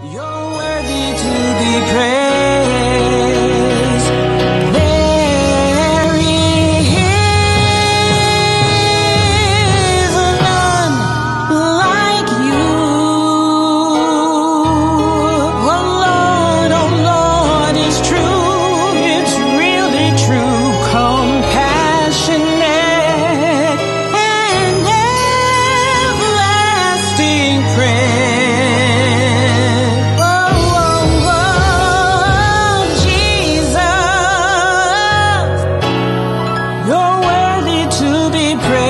You're worthy to be praised. There is none like you. Oh Lord, oh Lord, it's true, it's really true, compassionate and everlasting praise. pray.